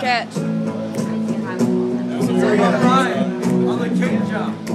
Catch. On the kick jump.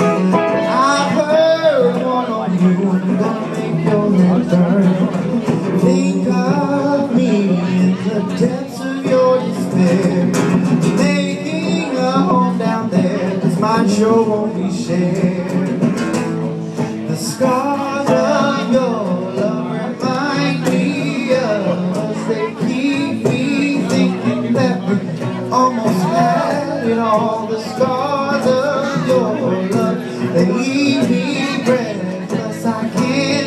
I heard one you, gonna make your. Think of me in the depths of your despair. Making a home down mine sure won't be shared. They leave me breathless, I can't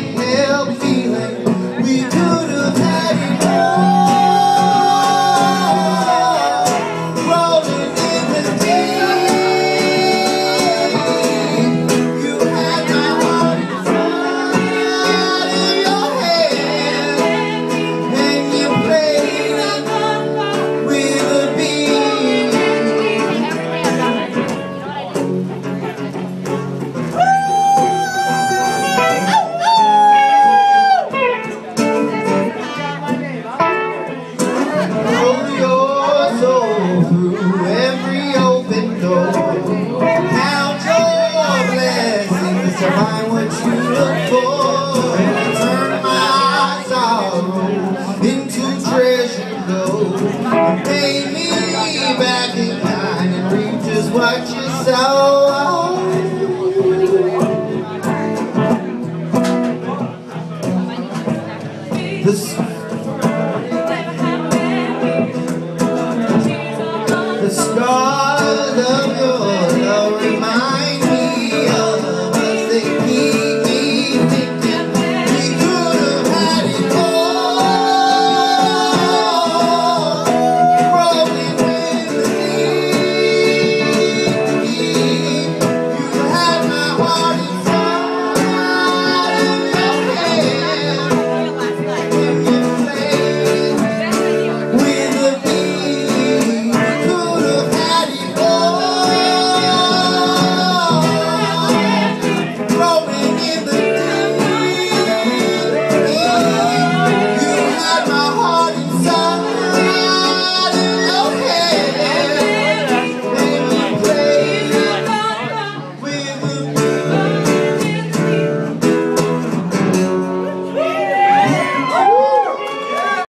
find what you look for. And turn my sorrow into treasure gold. And pay me back in kind and reap just what you sow.